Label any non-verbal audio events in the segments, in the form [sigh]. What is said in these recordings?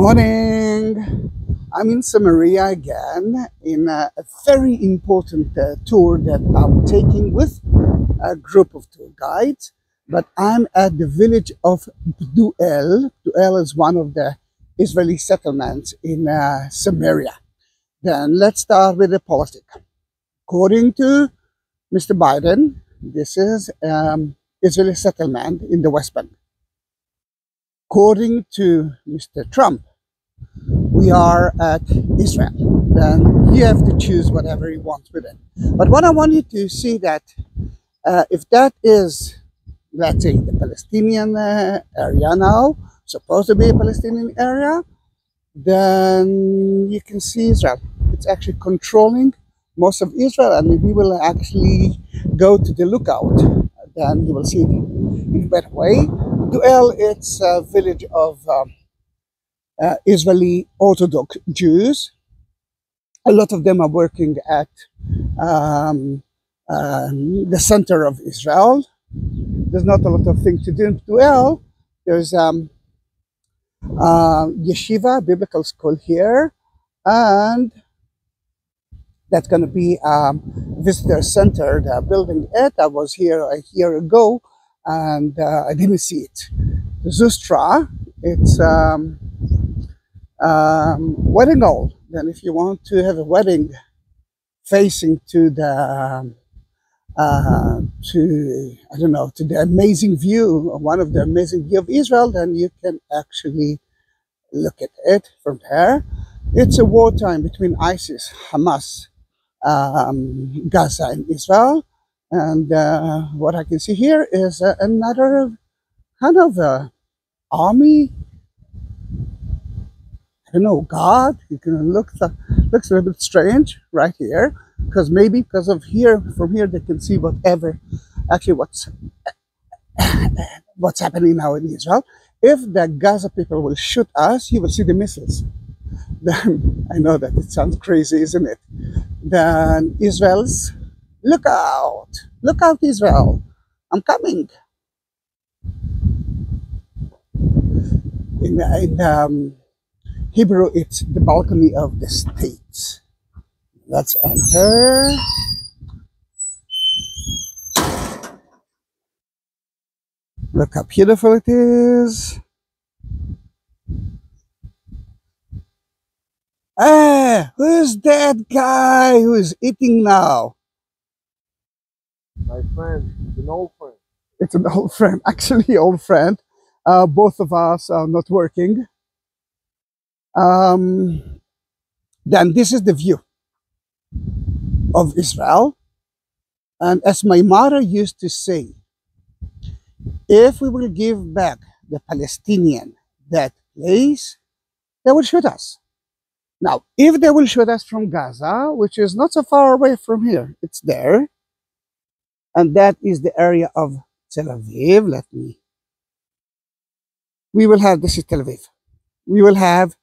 Morning. I'm in Samaria again in a, a very important uh, tour that I'm taking with a group of tour guides. But I'm at the village of Peduel. Peduel is one of the Israeli settlements in uh, Samaria. Then let's start with the politics. According to Mr. Biden, this is um, Israeli settlement in the West Bank. According to Mr. Trump, we are at Israel. Then you have to choose whatever you want with it. But what I want you to see that uh, if that is, let's say, the Palestinian uh, area now, supposed to be a Palestinian area, then you can see Israel. It's actually controlling most of Israel, and we will actually go to the lookout. Then you will see it in a better way. Peduel, it's a village of um, uh, Israeli Orthodox Jews. A lot of them are working at um, um, the center of Israel. There's not a lot of things to do in Peduel. There's um, uh, yeshiva, biblical school here, and that's going to be a visitor center. They're building it. I was here a year ago, and uh, I didn't see it. Zustra, it's um, um, wedding hall. Then if you want to have a wedding facing to the um, uh, to I don't know to the amazing view, one of the amazing view of Israel, then you can actually look at it from there. It's a wartime between ISIS, Hamas, um, Gaza, and Israel. And uh, what I can see here is uh, another kind of a army. Don't know, God. You can look the, looks a little bit strange right here because maybe because of here from here they can see whatever actually what's what's happening now in Israel. If the Gaza people will shoot us, you will see the missiles. Then I know that it sounds crazy, isn't it? Then Israel's look out, look out, Israel, I'm coming. In, in um, Hebrew, it's the balcony of the states. Let's enter. Look how beautiful it is. Ah, who's that guy who is eating now? My friend, an old friend. It's an old friend, [laughs] actually old friend. Uh, both of us are not working. Um, then this is the view of Israel. And as my mother used to say, if we will give back the Palestinian that place, they will shoot us. Now, if they will shoot us from Gaza, which is not so far away from here, it's there, and that is the area of Tel Aviv. Let me. We will have, this is Tel Aviv. We will have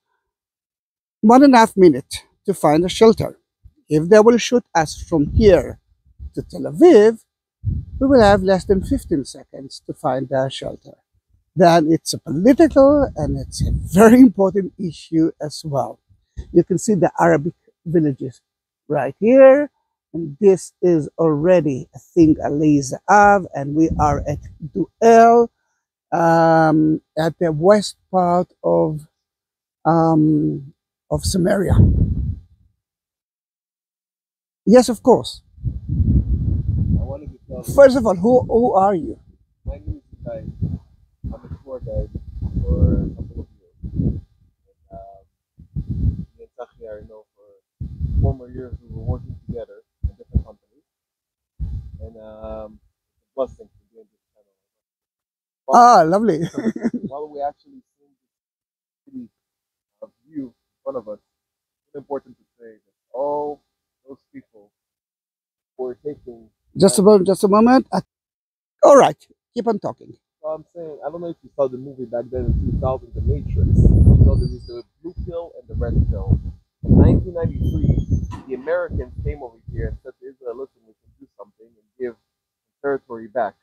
one and a half minute to find a shelter. If they will shoot us from here to Tel Aviv, we will have less than 15 seconds to find a shelter. Then it's a political and it's a very important issue as well. You can see the Arabic villages right here. And this is already, a thing Alei Zahav, and we are at Peduel, um, at the west part of um, of Samaria. Yes, of course. I wanted to tell you, First of all, who who are you? my name is Kai. I'm a tour guide for a couple of years. And, um, me and Zahi are known for former years we were working together in different companies. And um, it's a blessing to be in this channel. Ah, lovely. [laughs] While we actually see the city of view in front of us, it's important to say that all those people who are taking just a moment. Just a moment. All right. Keep on talking. So I'm saying, I don't know if you saw the movie back then in 2000, The Matrix. You know, there was the blue pill and the red pill. In 1993, the Americans came over here and said to Israel, listen, we can do something and give territory back.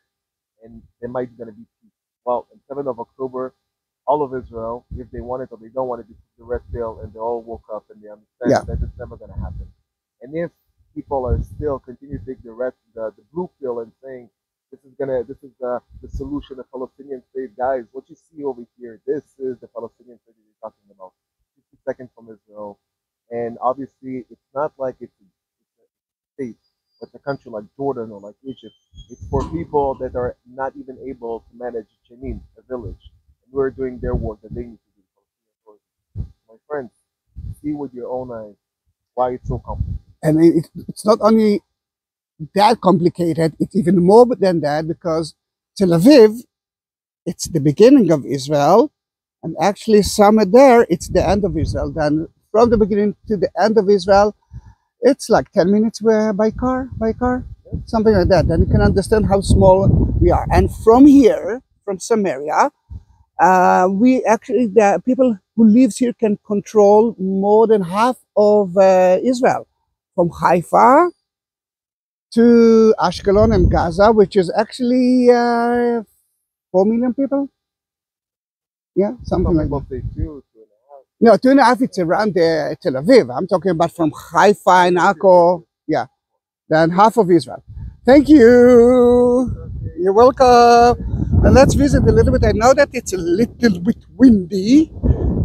And there might be going to be peace. Well, on 7th of October, all of Israel, if they want it or they don't want it, the red pill and they all woke up and they understand Yeah. that it's never going to happen. And if people are still continue to take the red, the, the blue pill and saying this is gonna, this is the, the solution, the Palestinian state, guys, what you see over here, this is the Palestinian state you're talking about, 50 seconds from Israel, and obviously it's not like it's a, it's a state, it's a country like Jordan or like Egypt. It's for people that are not even able to manage Jenin, a village. And we're doing their work that they need to do. Palestinian authorities. My see with your own eyes why it's so complicated. and it, it's not only that complicated, it's even more than that because Tel Aviv, it's the beginning of Israel, and actually somewhere there, it's the end of Israel. Then from the beginning to the end of Israel, it's like 10 minutes by car, by car, something like that. Then you can understand how small we are. And from here, from Samaria, uh, we actually, the people who lives here can control more than half of uh, Israel from Haifa to Ashkelon and Gaza, which is actually uh, 4 million people. Yeah, something Some like that. two. No, two and a half, it's around uh, Tel Aviv. I'm talking about from Haifa and Akko, Yeah, then half of Israel. Thank you. You're welcome. Let's visit a little bit. I know that it's a little bit windy,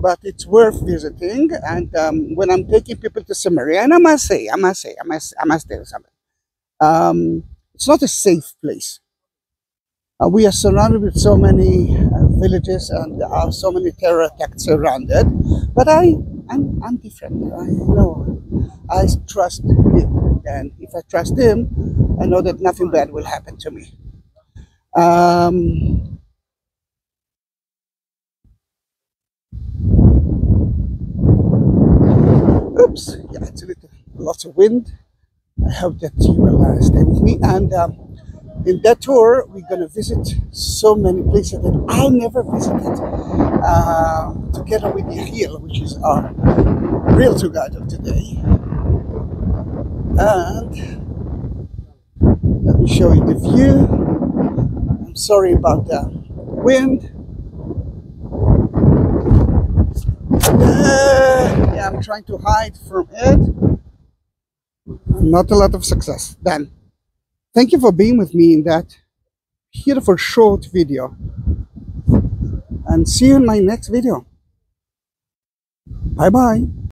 but it's worth visiting. And um, when I'm taking people to Samaria, and I must say, I must say, I must, I must tell something. Um, it's not a safe place. Uh, we are surrounded with so many uh, villages and there are so many terror attacks surrounded. But I, I'm, I'm different. I know. I trust him, and if I trust him, I know that nothing bad will happen to me. Um, oops, yeah, it's a little lots of wind. I hope that you will uh, stay with me. And um, in that tour, we're going to visit so many places that I never visited. Um, together with Yehiel, which is our real tour guide of today. And let me show you the view. I'm sorry about the wind. Uh, yeah, I'm trying to hide from it. Not a lot of success. Then, thank you for being with me in that beautiful short video. And see you in my next video. Bye bye.